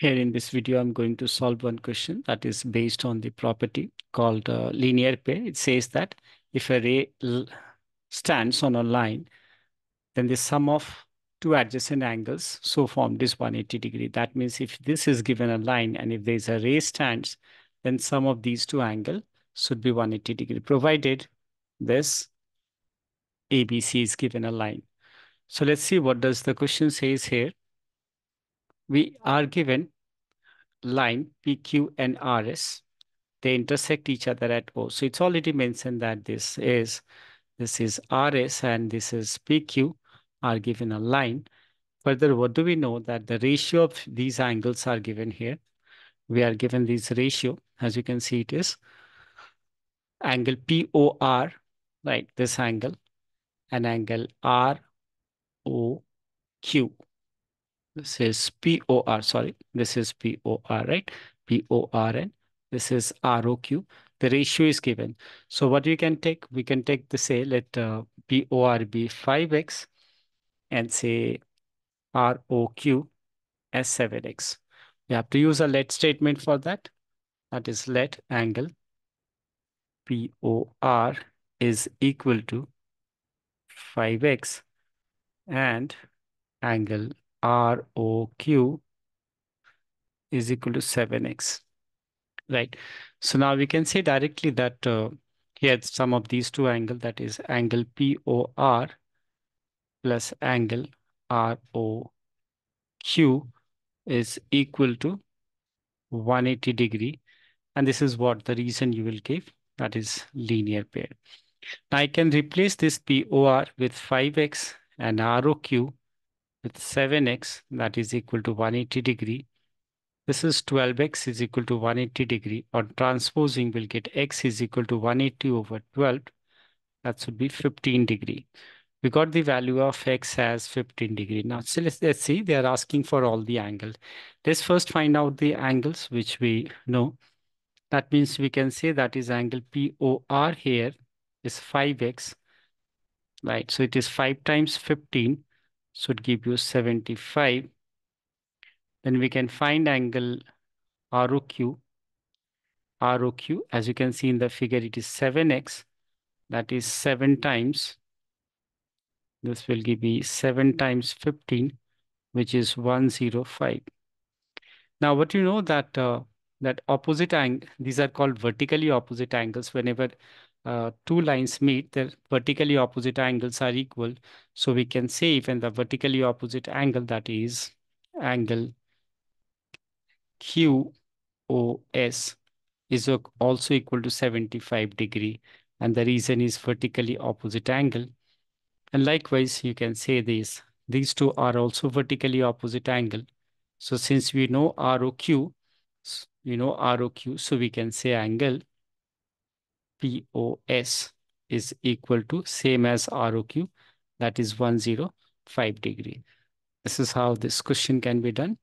Here in this video, I'm going to solve one question that is based on the property called uh, linear pair. It says that if a ray stands on a line, then the sum of two adjacent angles so formed is 180 degree. That means if this is given a line and if there's a ray stands, then sum of these two angle should be 180 degree, provided this ABC is given a line. So let's see what does the question says here. We are given line PQ and RS. They intersect each other at O. So it's already mentioned that this is this is RS and this is PQ are given a line. Further, what do we know that the ratio of these angles are given here? We are given this ratio, as you can see it is angle POR, right, this angle, and angle ROQ. This is POR, sorry, this is POR, right? PORN, this is ROQ. The ratio is given. So what we can take, we can take the say, let uh, POR be 5x and say ROQ as 7x. We have to use a let statement for that. That is let angle POR is equal to 5x and angle ROQ is equal to 7x, right? So now we can say directly that uh, here sum of these two angle that is angle POR plus angle ROQ is equal to 180 degree. And this is what the reason you will give, that is linear pair. Now I can replace this POR with 5x and ROQ with 7x that is equal to 180 degree. This is 12x is equal to 180 degree. On transposing, we'll get x is equal to 180 over 12. That should be 15 degree. We got the value of x as 15 degree. Now, so let's, let's see, they are asking for all the angles. Let's first find out the angles which we know. That means we can say that is angle POR here is 5x, right? So it is 5 times 15 should give you 75. Then we can find angle ROQ. ROQ, as you can see in the figure, it is 7x. That is 7 times. This will give me 7 times 15, which is 105. Now, what you know that uh, that opposite angle, these are called vertically opposite angles. Whenever uh, two lines meet, their vertically opposite angles are equal. So we can say even the vertically opposite angle that is angle QOS is also equal to 75 degree. And the reason is vertically opposite angle. And likewise, you can say this. These two are also vertically opposite angle. So since we know ROQ, you know ROQ, so we can say angle POS is equal to same as ROQ, that is 105 degree. This is how this question can be done.